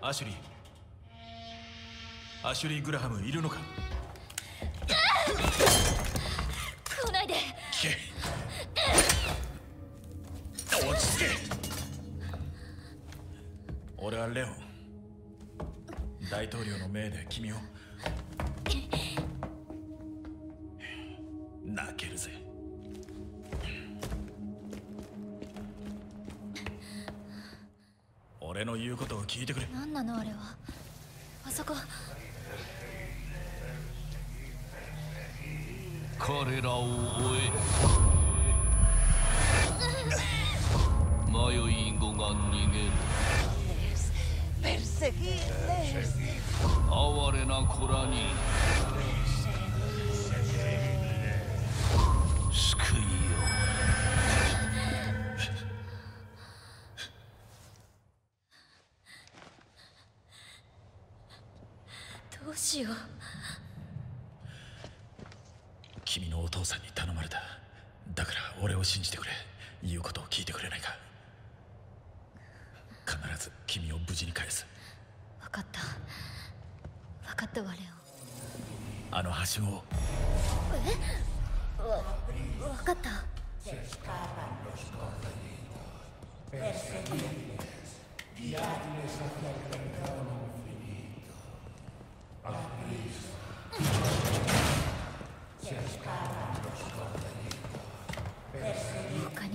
アシュリー。アシュリー・グラハムいるのか？来ないで。落ち着け。俺はレオン。大統領の命で君を俺の言うことを聞いてくれ。何なのあれは。あそこ。彼らを追え。迷い子が逃げる.哀れな子らにどうしよう。君のお父さんに頼まれた。だから俺を信じてくれ。言うことを聞いてくれないか。必ず君を無事に返す。分かった。分かったわレあのはしごを。オンわ分かった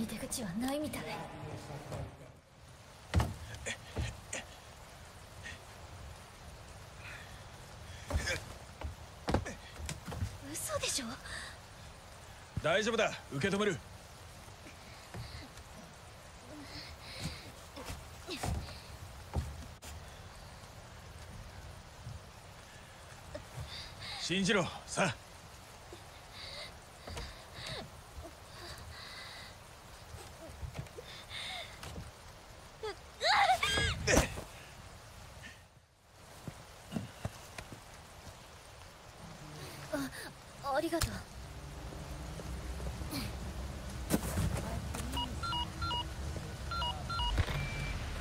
に出口はないみたい。嘘でしょ？大丈夫だ。受け止める。信じろ。さあ。ありがとう。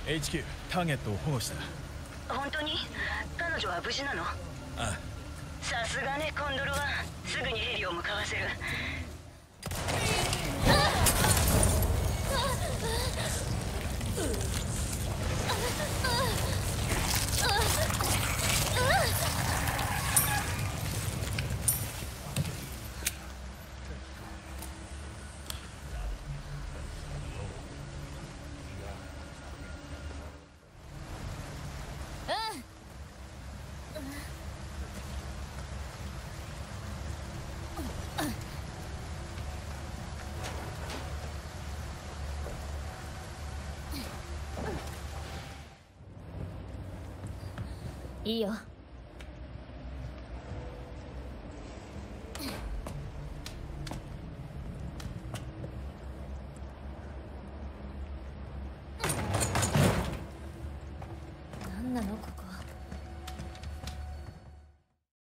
HQ ターゲットを保護した。本当に？彼女は無事なの？あ。さすがねコンドルは。すぐにヘリを向かわせるいいよ。何なの？こ